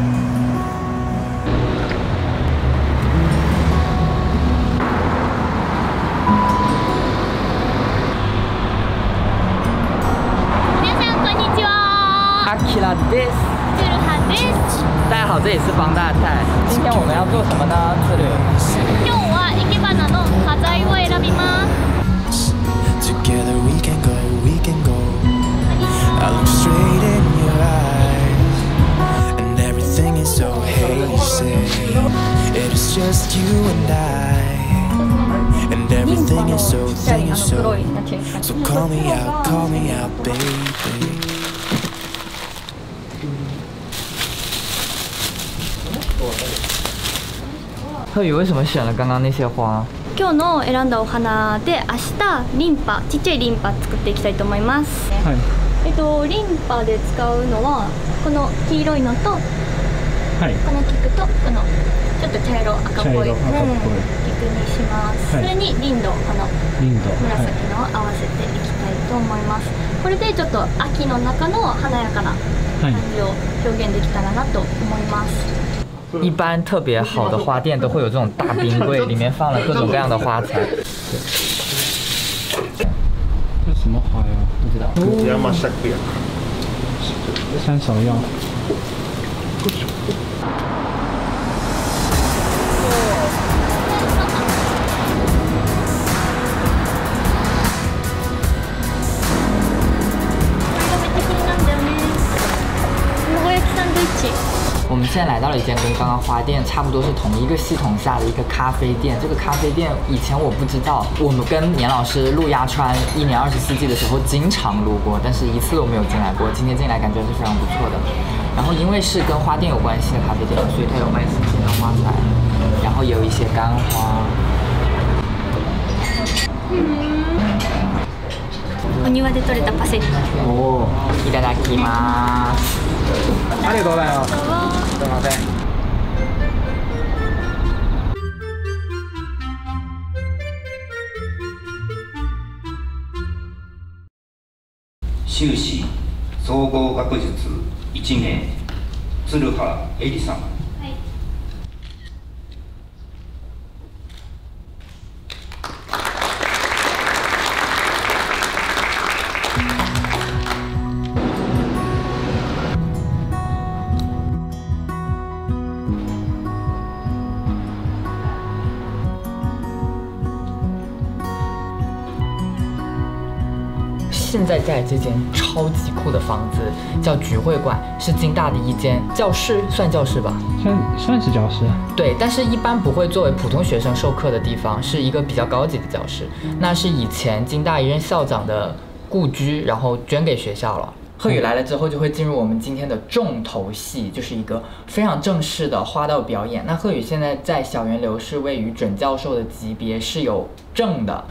皆さんこんにちは。阿基拉です。ツルハです。大家好，这里是方大太。今天我们要做什么呢？这里今日は生け花の花材を選びます。Together we can go, we can go. I look straight in It is just you and I, and everything is so, thing is so. So call me out, call me out, baby. 贺宇为什么选了刚刚那些花？今日の選んだお花で明日リンパちっちゃいリンパ作っていきたいと思います。はいえっとリンパで使うのはこの黄色いのとはいこの菊とこのちょっと茶色赤っぽい茶色赤っぽいうん菊にします、はいそれにリンドこのリンド紫のを合わせていきたいと思いますこれでちょっと秋の中の華やかなはい感じを表現できたらなと思います一般特别好的花店都会有这种大冰柜，里面放了各种各样的花材。这什么花呀？不知道。山芍药。现在来到了一间跟刚刚花店差不多是同一个系统下的一个咖啡店。这个咖啡店以前我不知道，我们跟年老师录鸭川一年二十四季的时候经常录过，但是一次都没有进来过。今天进来感觉是非常不错的。然后因为是跟花店有关系的咖啡店，所以它有卖新鲜的花材，然后也有一些干花。お庭で採れたパセリ哦，いただきます。 ありがとうございます。すいません。修士総合学術1年鶴葉恵里さん现在在这间超级酷的房子叫菊会馆，是京大的一间教室，算教室吧？算算是教室。对，但是一般不会作为普通学生授课的地方，是一个比较高级的教室。那是以前京大一任校长的故居，然后捐给学校了。贺宇来了之后，就会进入我们今天的重头戏，就是一个非常正式的花道表演。那贺宇现在在小源流是位于准教授的级别，是有证的。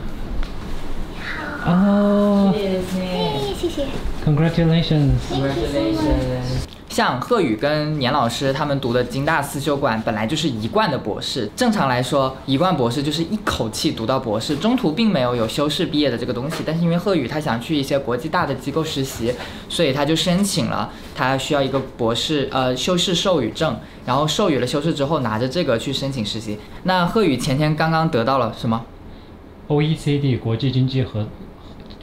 哦谢谢，Congratulations！Congratulations！像贺宇跟年老师他们读的京大思修馆本来就是一贯的博士，正常来说，一贯博士就是一口气读到博士，中途并没有有修士毕业的这个东西。但是因为贺宇他想去一些国际大的机构实习，所以他就申请了，他需要一个博士呃修士授予证，然后授予了修士之后，拿着这个去申请实习。那贺宇前天刚刚得到了什么？OECD 国际经济合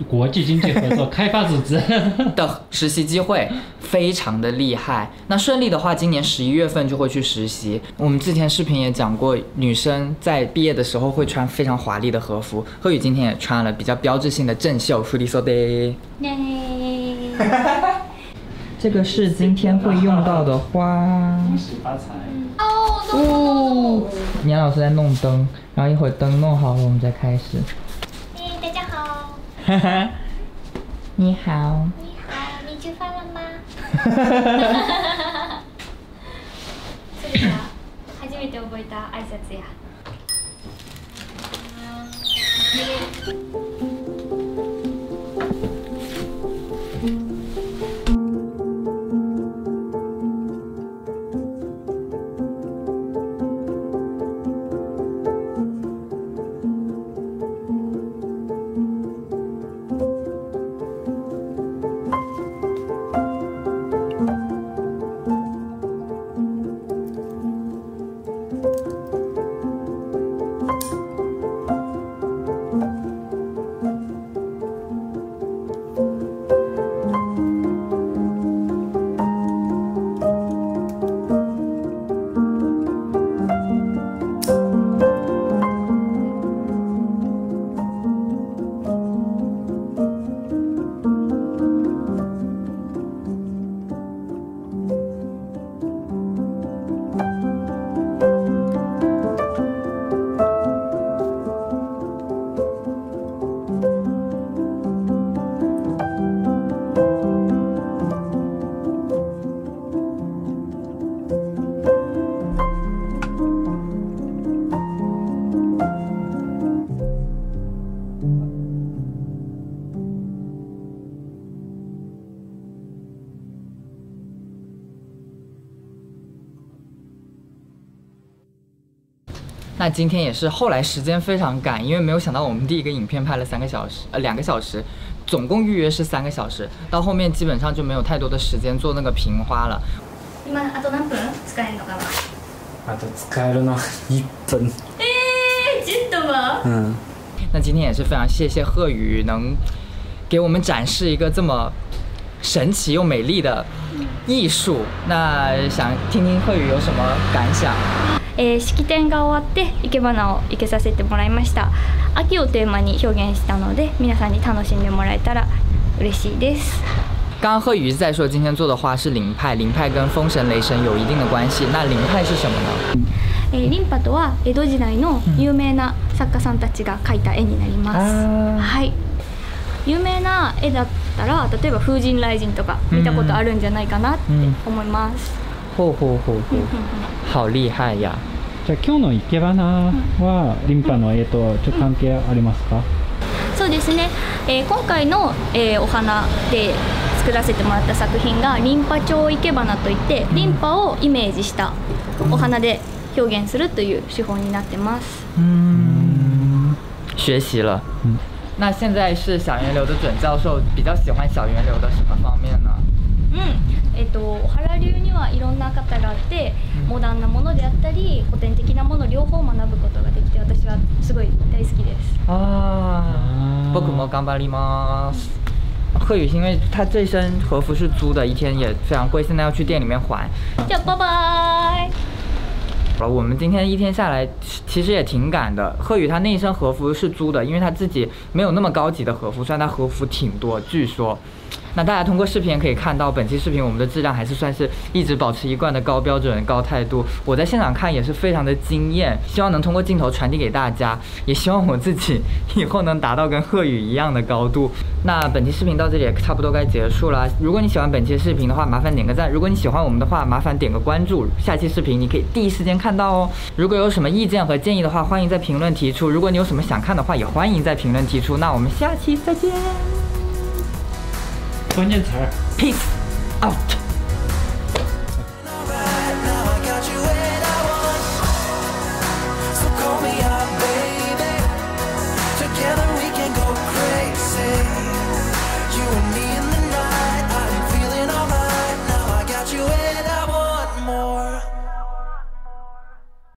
国际经济合作开发组织。的实习机会 非常的厉害。那顺利的话，今年十一月份就会去实习。我们之前视频也讲过，女生在毕业的时候会穿非常华丽的和服。贺宇今天也穿了比较标志性的正袖，福利说的。耶 这个是今天会用到的花。恭喜发财。哦，年老师在弄灯，然后一会儿灯弄好了，我们再开始。哎大家好哈哈，你好。你好你吃饭了吗それが初めて覚えた挨拶や 那今天也是后来时间非常赶，因为没有想到我们第一个影片拍了三个小时，呃，两个小时，总共预约是三个小时，到后面基本上就没有太多的时间做那个平花了。今あと何分使えるのかなあと使えるの1分えー、ちょっとはうん那今天也是非常谢谢贺宇能给我们展示一个这么神奇又美丽的艺术。那想听听贺宇有什么感想？ えー式典が終わって生け花を生けさせてもらいました。秋をテーマに表現したので皆さんに楽しんでもらえたら嬉しいです。刚刚贺宇在说今天做的花是灵派，灵派跟风神雷神有一定的关系。那灵派是什么呢？えーリンパとは江戸時代の有名な作家さんたちが描いた絵になります、はい。有名な絵だったら例えば「風神雷神」とか見たことあるんじゃないかなって思います、嚯嚯嚯嚯，好厉害呀！じゃあ今日の生け花はリンパの絵とちょっと関係ありますか、そうですね、えー今回の、えーお花で作らせてもらった作品がリンパ蝶生け花といってリンパをイメージしたお花で表現するという手法になってます。嗯，学习了。嗯那现在是小源流的准教授，比较喜欢小源流的什么方面呢？うんえっとお原流にはいろんな方があって、モダンなものであったり古典的なもの両方学ぶことができて私はすごい大好きです啊，僕も頑張ります。贺宇，因为他这身和服是租的，一天也非常贵，现在要去店里面还。じゃあバイバイ了，我们今天一天下来其其实也挺赶的。贺宇他那一身和服是租的，因为他自己没有那么高级的和服，虽然他和服挺多，据说。那大家通过视频也可以看到，本期视频我们的质量还是算是一直保持一贯的高标准、高态度。我在现场看也是非常的惊艳，希望能通过镜头传递给大家，也希望我自己以后能达到跟贺宇一样的高度。那本期视频到这里也差不多该结束了。如果你喜欢本期视频的话，麻烦点个赞；如果你喜欢我们的话，麻烦点个关注。下期视频你可以第一时间看到哦。如果有什么意见和建议的话，欢迎在评论提出。如果你有什么想看的话，也欢迎在评论提出。那我们下期再见关键词儿。，peace out。